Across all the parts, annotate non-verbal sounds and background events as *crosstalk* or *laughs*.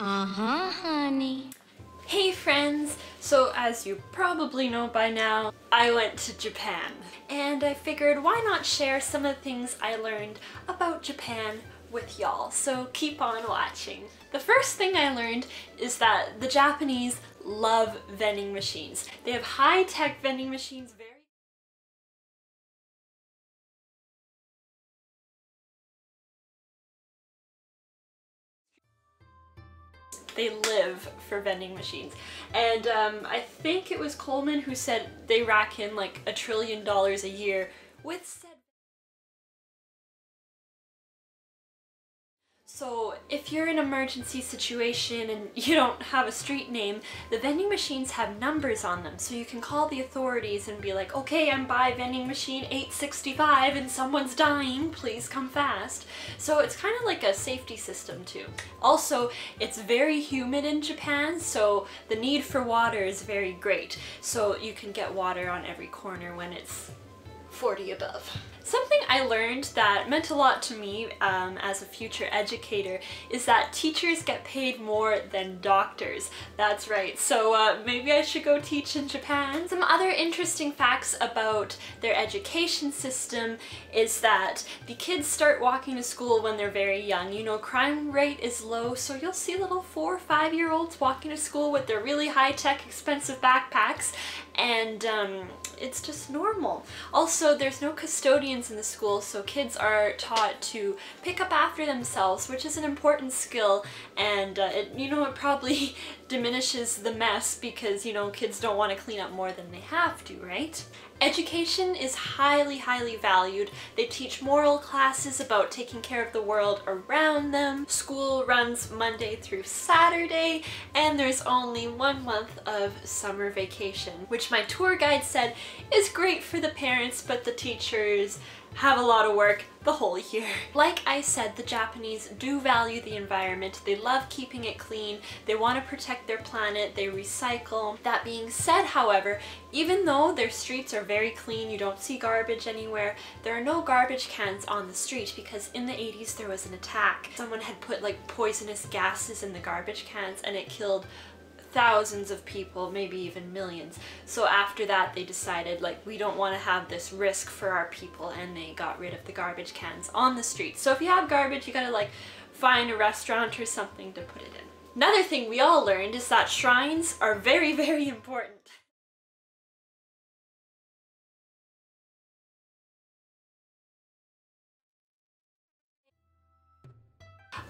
Uh-huh, honey. Hey friends! So as you probably know by now, I went to Japan. And I figured why not share some of the things I learned about Japan with y'all, so keep on watching. The first thing I learned is that the Japanese love vending machines. They have high-tech vending machines, they live for vending machines. And um, I think it was Coleman who said they rack in like a trillion dollars a year with So if you're in an emergency situation and *laughs* you don't have a street name, the vending machines have numbers on them. So you can call the authorities and be like, okay, I'm by vending machine 865 and someone's dying, please come fast. So it's kind of like a safety system too. Also, it's very humid in Japan, so the need for water is very great. So you can get water on every corner when it's 40 above. Something I learned that meant a lot to me um, as a future educator is that teachers get paid more than doctors. That's right, so uh, maybe I should go teach in Japan. Some other interesting facts about their education system is that the kids start walking to school when they're very young. You know, crime rate is low, so you'll see little four or five year olds walking to school with their really high-tech expensive backpacks and um, it's just normal. Also, there's no custodians in the school, so kids are taught to pick up after themselves, which is an important skill, and uh, it, you know, it probably *laughs* diminishes the mess because, you know, kids don't want to clean up more than they have to, right? Education is highly, highly valued. They teach moral classes about taking care of the world around them. School runs Monday through Saturday, and there's only one month of summer vacation, which my tour guide said is great for the parents, but the teachers have a lot of work the whole year. Like I said, the Japanese do value the environment. They love keeping it clean. They want to protect their planet. They recycle. That being said, however, even though their streets are very clean, you don't see garbage anywhere, there are no garbage cans on the street because in the 80s there was an attack. Someone had put like poisonous gases in the garbage cans and it killed thousands of people, maybe even millions. So after that they decided like we don't want to have this risk for our people and they got rid of the garbage cans on the street. So if you have garbage you gotta like find a restaurant or something to put it in. Another thing we all learned is that shrines are very *laughs* very important.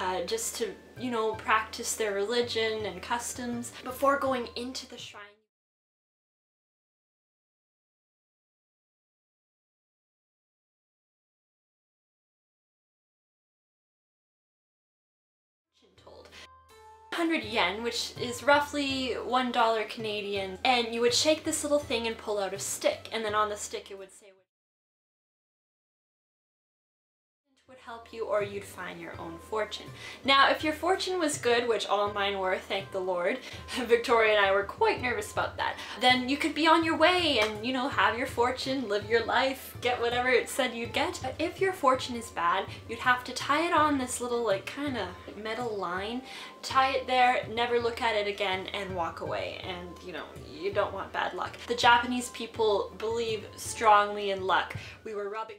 Uh, just to, you know, practice their religion and customs before going into the shrine. Told. 100 yen, which is roughly $1 Canadian, and you would shake this little thing and pull out a stick, and then on the stick it would say help you or you'd find your own fortune. Now, if your fortune was good, which all mine were, thank the Lord, *laughs* Victoria and I were quite nervous about that, then you could be on your way and, you know, have your fortune, live your life, get whatever it said you'd get. But if your fortune is bad, you'd have to tie it on this little, like, kind of metal line, tie it there, never look at it again, and walk away. And, you know, you don't want bad luck. The Japanese people believe strongly in luck. We were rubbing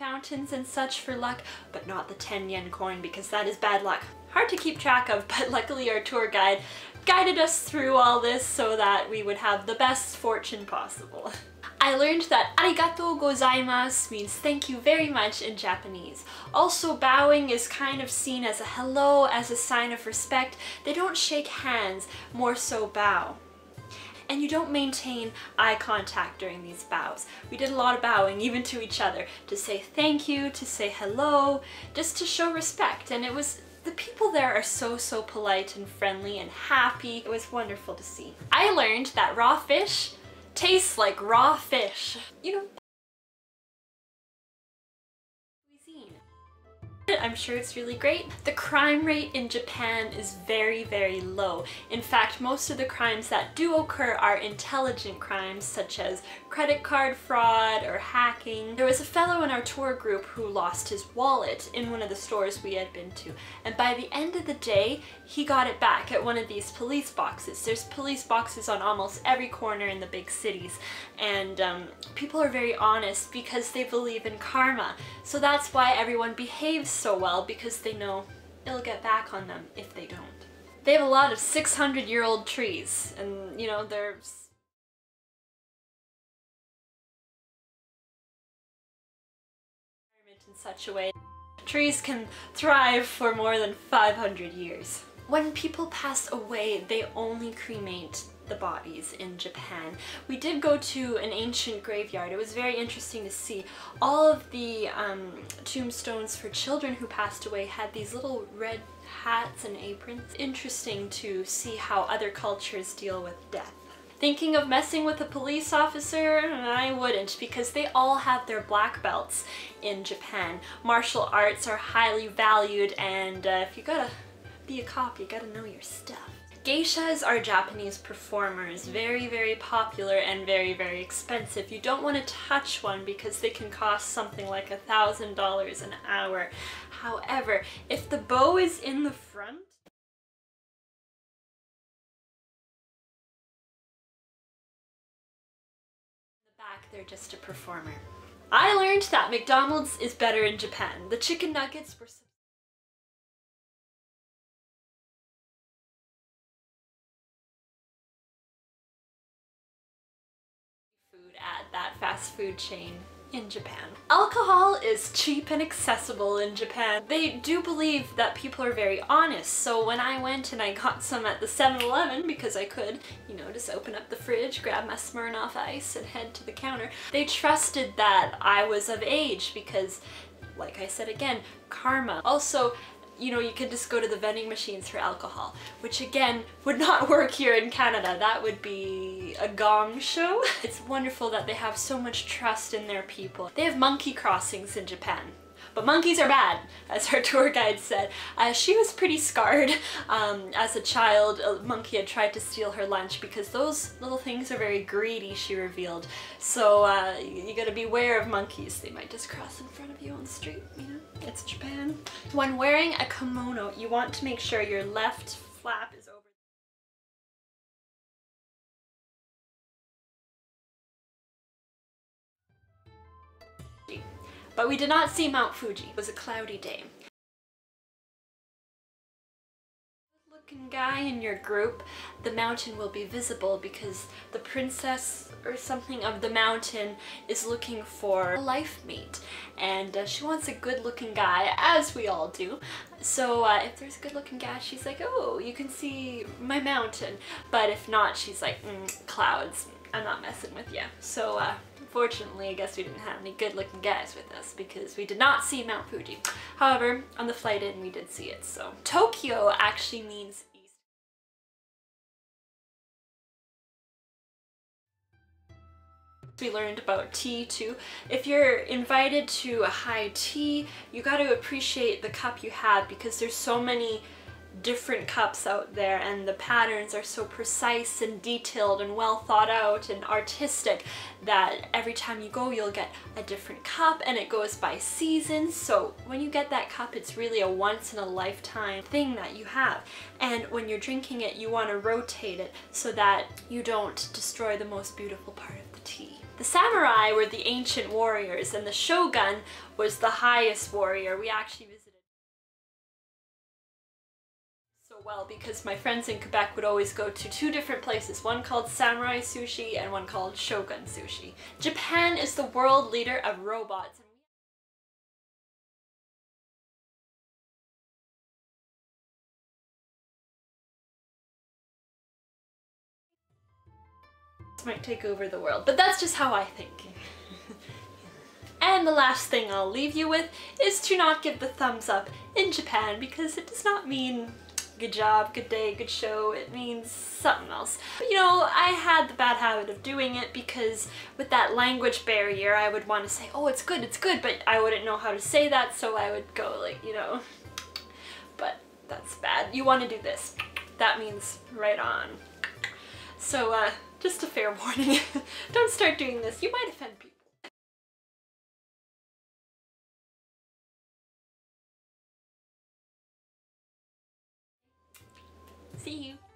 fountains and such for luck, but not the 10 yen coin because that is bad luck. Hard to keep track of, but *laughs* luckily our tour guide guided us through all this so that we would have the best fortune possible. *laughs* I learned that arigato gozaimasu means thank you very much in Japanese. Also, bowing is kind of seen as a hello, as a sign of respect. They don't shake hands, more so bow and you don't maintain eye contact during these bows. We did a lot of bowing, even to each other, to say thank you, to say hello, just to show respect. And it was the people there are so, so polite and friendly and happy. It was wonderful to see. I learned that raw fish tastes like raw fish. You know, *laughs* I'm sure it's really great. The crime rate in Japan is very, very low. In fact, most of the crimes that do occur are intelligent crimes such as credit card fraud or hacking. There was a fellow in our tour group who lost his wallet in one of the stores we had been to and by the end of the day he got it back at one of these police boxes. There's police boxes on almost every corner in the big cities and um, people are very honest because they believe in karma. So that's why everyone behaves so well because they know it'll get back on them if they don't. They have a lot of 600 year old trees and you know they're in such a way trees can thrive for more than 500 years. When people pass away, they only cremate the bodies in Japan. We did go to an ancient graveyard. It was very interesting to see. All of the um, tombstones for children who passed away had these little red hats and aprons. Interesting to see how other cultures deal with death. Thinking of messing with a police officer? I wouldn't because they all have their black belts in Japan. Martial arts are highly valued and uh, if you gotta be a cop, you gotta know your stuff. Geishas are Japanese performers, very, very popular and very, very expensive. You don't want to touch one because they can cost something like a thousand dollars an hour. However, if the bow is in the front, back, they're just a performer. I learned that McDonald's is better in Japan. The chicken nuggets were at that fast food chain in Japan. Alcohol is cheap and accessible in Japan. They do believe that people are very honest, so when I went and I got some at the 7-Eleven, because I could, you know, just open up the fridge, grab my Smirnoff Ice and head to the counter, they trusted that I was of age because, like I said again, karma. Also, you know, you could just go to the vending machines for alcohol, which again would not *laughs* work here in Canada. That would be a gong show. *laughs* It's wonderful that they have so much trust in their people. They have monkey crossings in Japan. But monkeys are bad, as our *laughs* tour guide said. Uh, she was pretty scarred. Um, as a child, a monkey had tried to steal her lunch because those little things are very greedy, she revealed. So uh, you gotta beware of monkeys. They might just cross in front of you on the street, you know? It's Japan. When wearing a kimono, you want to make sure your left flap is But we did not see Mount Fuji. It was a cloudy day. looking guy in your group, the mountain will be visible because the princess or something of the mountain is looking for a life mate. And uh, she wants a good looking guy as we all do. So uh, if there's a good looking guy she's like oh you can see my mountain. But if not she's like mm, clouds. I'm not messing with you so uh, Unfortunately, I guess we didn't have any good looking guys with us because we did not see Mount Fuji. However, on the flight in we did see it, so. Tokyo actually means east. We learned about tea too. If you're invited to a high tea, you got to appreciate the cup you have because there's so many different cups out there and the patterns are so precise and detailed and well thought out and artistic that every time you go you'll get a different cup and it goes by seasons so when you get that cup it's really a once in a lifetime thing that you have and when you're drinking it you want to rotate it so that you don't destroy the most beautiful part of the tea. The samurai were the ancient warriors and the shogun was the highest warrior. We actually well because my friends in Quebec would always go to two different places, one called Samurai Sushi and one called Shogun Sushi. Japan is the world leader of robots. might take over the world, but that's just how I think. *laughs* and the last thing I'll leave you with is to not give the thumbs up in Japan because it does not mean good job, good day, good show. It means something else. But you know, I had the bad habit of doing it because with that language barrier, I would want to say, oh, it's good, it's good, but I wouldn't know how to say that, so I would go like, you know, but that's bad. You want to do this. That means right on. So, uh, just a fair *laughs* warning. Don't start doing this. You might offend people. See you.